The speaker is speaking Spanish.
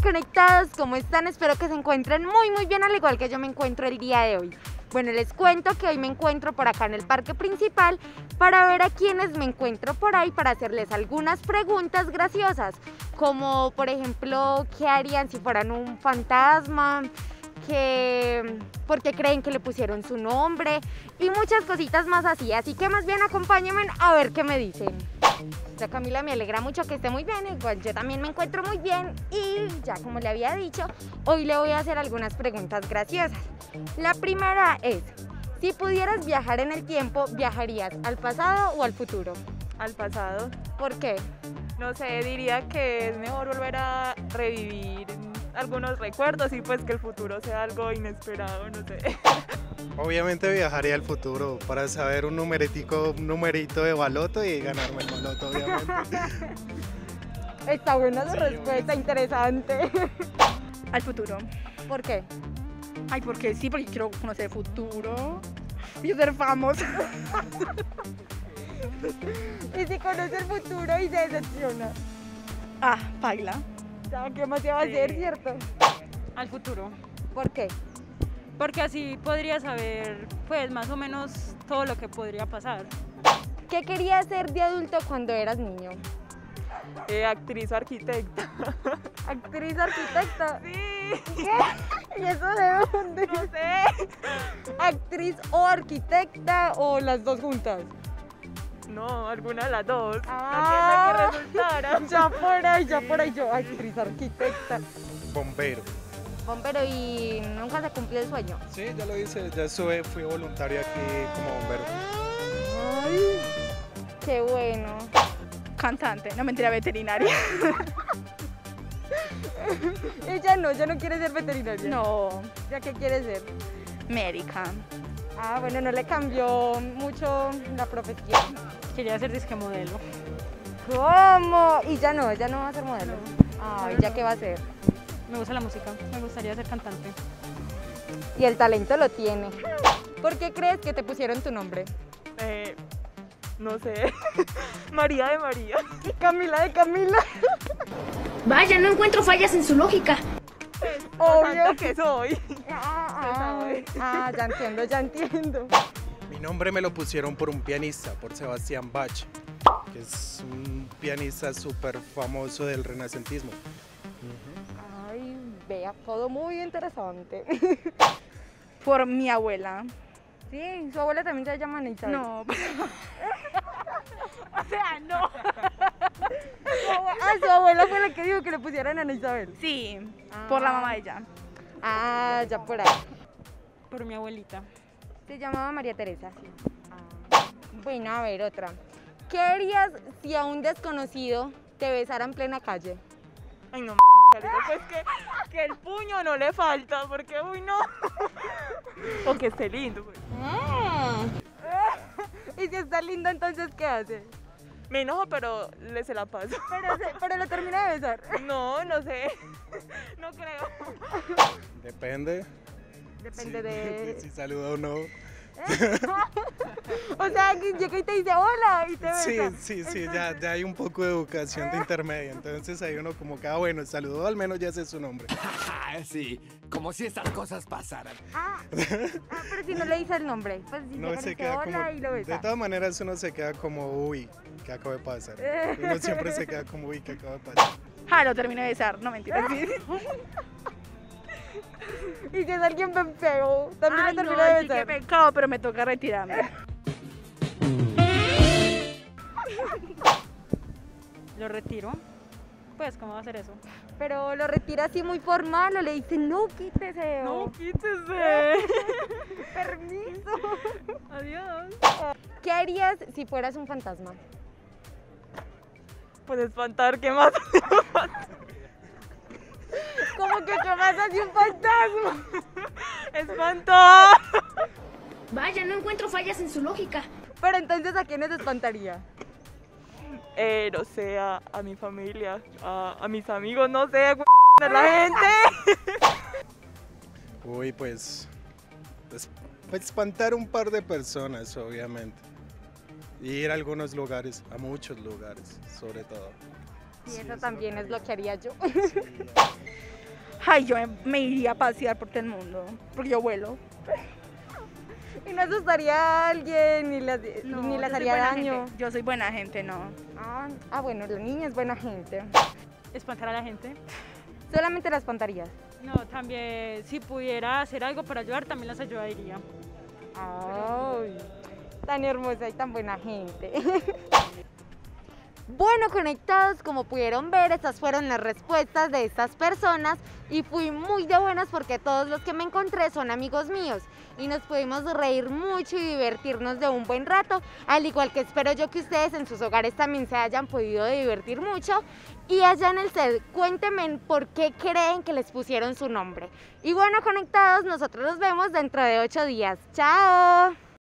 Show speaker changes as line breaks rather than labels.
conectados, ¿cómo están? Espero que se encuentren muy muy bien al igual que yo me encuentro el día de hoy. Bueno, les cuento que hoy me encuentro por acá en el parque principal para ver a quienes me encuentro por ahí para hacerles algunas preguntas graciosas, como por ejemplo, ¿qué harían si fueran un fantasma? que por qué creen que le pusieron su nombre y muchas cositas más así. Así que más bien acompáñenme a ver qué me dicen. Camila me alegra mucho que esté muy bien, igual yo también me encuentro muy bien y ya como le había dicho, hoy le voy a hacer algunas preguntas graciosas. La primera es, si pudieras viajar en el tiempo, ¿viajarías al pasado o al futuro?
Al pasado.
¿Por qué?
No sé, diría que es mejor volver a revivir algunos recuerdos y pues que el futuro sea algo inesperado, no sé.
Obviamente viajaría al futuro para saber un numeritico, un numerito de baloto y ganarme el baloto, obviamente.
Está buena su respuesta, interesante.
Al futuro.
¿Por qué?
Ay, porque sí, porque quiero conocer el futuro y ser famoso.
y si conoce el futuro y se decepciona.
Ah, baila.
Ya, ¿qué más se va a hacer, cierto?
Al futuro.
¿Por qué?
Porque así podría saber, pues, más o menos todo lo que podría pasar.
¿Qué querías ser de adulto cuando eras niño?
Eh, actriz o arquitecta.
¿Actriz arquitecta?
Sí.
¿Qué? ¿Y eso de dónde?
No sé.
¿Actriz o arquitecta o las dos juntas?
No, alguna de las dos.
Ah.
La que, la que resultara.
Ya por ahí, ya por ahí yo, actriz arquitecta.
Bombero.
Bombero, ¿y nunca se cumplió el sueño?
Sí, ya lo hice, ya sube, fui voluntario aquí como bombero.
Ay, qué bueno.
Cantante, no mentira, veterinaria.
Ella no, ya no quiere ser veterinaria.
No,
¿Ya qué quiere ser?
médica.
Ah, bueno, no le cambió mucho la profesión.
Quería ser disque modelo.
¿Cómo? Y ya no, ya no va a ser modelo. Ay, ¿ya qué va a ser?
Me gusta la música, me gustaría ser cantante.
Y el talento lo tiene. ¿Por qué crees que te pusieron tu nombre?
Eh, no sé. María de María.
Camila de Camila.
Vaya, no encuentro fallas en su lógica.
Obvio.
Que soy.
Ah, ah, ah, ya entiendo, ya entiendo.
Mi nombre me lo pusieron por un pianista, por Sebastián Bach, que es un pianista súper famoso del renacentismo.
Ay, vea, todo muy interesante.
Por mi abuela.
Sí, su abuela también se llama Ana Isabel.
No. o sea, no.
Ah, su abuela fue la que dijo que le pusieran a Ana Isabel.
Sí, por la mamá de ella.
Ah, ya por ahí.
Por mi abuelita.
Se llamaba María Teresa. Ah. Bueno, a ver, otra. ¿Qué harías si a un desconocido te besara en plena calle?
Ay, no, pues que, que el puño no le falta, porque uy, no. o que esté lindo, pues.
Y si está lindo, entonces, ¿qué hace?
Me enojo, pero le se la paso.
Pero, se- pero lo termina de besar.
No, no sé. No creo.
Depende.
Depende
si,
de...
si saluda o no.
O sea, que llega y te dice hola y te besa.
Sí, sí, sí, ya, ya hay un poco de educación de intermedia. Entonces ahí uno como que, ah, bueno, saludó, al menos ya sé su nombre.
Sí, como si estas cosas pasaran.
Ah, ah, pero si no le dice el nombre, pues si
No se
dice
queda como...
hola y lo
De todas maneras uno se queda como, uy, ¿qué acaba de pasar? Uno siempre se queda como, uy, ¿qué acaba de pasar?
Ah, lo terminé de besar. No, mentira.
Y si es alguien bien feo, también
Ay,
lo
no,
termina de
sí,
besar.
pecado, pero me toca retirarme.
Lo retiro. Pues, ¿cómo va a ser eso?
Pero lo retira así muy formal o le dice, no, quítese.
No, quítese.
permiso.
Adiós.
¿Qué harías si fueras un fantasma?
Pues espantar, ¿qué más?
¿Cómo que qué más hace un fantasma?
Espantar.
Vaya, no encuentro fallas en su lógica.
Pero entonces, ¿a quiénes espantaría?
Eh, no sé, a, a mi familia, a, a mis amigos, no sé, a la gente.
Uy, pues, pues, pues espantar un par de personas, obviamente. Y ir a algunos lugares, a muchos lugares, sobre todo.
Y
Sí,
eso
es
también
lo
es lo que haría yo.
Sí,
Ay, yo me- me iría a pasear por todo el mundo, porque yo vuelo.
Y no asustaría a alguien, ni les,
No,
ni
soy
haría daño.
gente. Yo soy buena gente, no.
Ah, ah, bueno, la niña es buena gente.
Espantar a la gente.
Solamente la espantarías.
No, también si pudiera hacer algo para ayudar, también las ayudaría.
Ay, tan hermosa y tan buena gente. Bueno, conectados, como pudieron ver, estas fueron las respuestas de estas personas y fui muy de buenas porque todos los que me encontré son amigos míos y nos pudimos reír mucho y divertirnos de un buen rato, al igual que espero yo que ustedes en sus hogares también se hayan podido divertir mucho y allá en el set cuéntenme por qué creen que les pusieron su nombre. Y bueno, conectados, nosotros nos vemos dentro de ocho días. ¡Chao!